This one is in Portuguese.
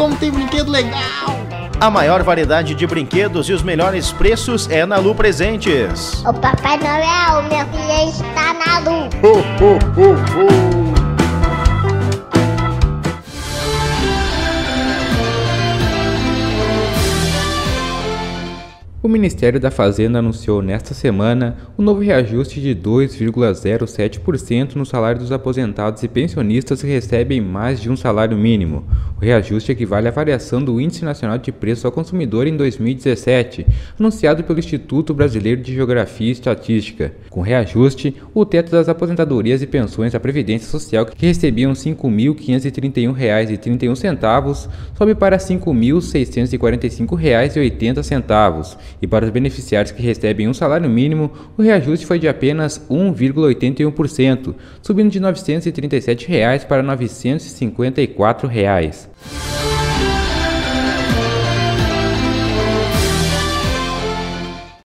como tem brinquedo legal! A maior variedade de brinquedos e os melhores preços é na Lu Presentes. O Papai Noel, meu filho está na Lu. Ho, ho, ho, ho. O Ministério da Fazenda anunciou nesta semana o um novo reajuste de 2,07% no salário dos aposentados e pensionistas que recebem mais de um salário mínimo. O reajuste equivale à variação do Índice Nacional de Preço ao Consumidor em 2017, anunciado pelo Instituto Brasileiro de Geografia e Estatística. Com reajuste, o teto das aposentadorias e pensões da Previdência Social, que recebiam R$ 5.531,31, sobe para R$ 5.645,80 e para os beneficiários que recebem um salário mínimo, o reajuste foi de apenas 1,81%, subindo de 937 reais para 954 reais.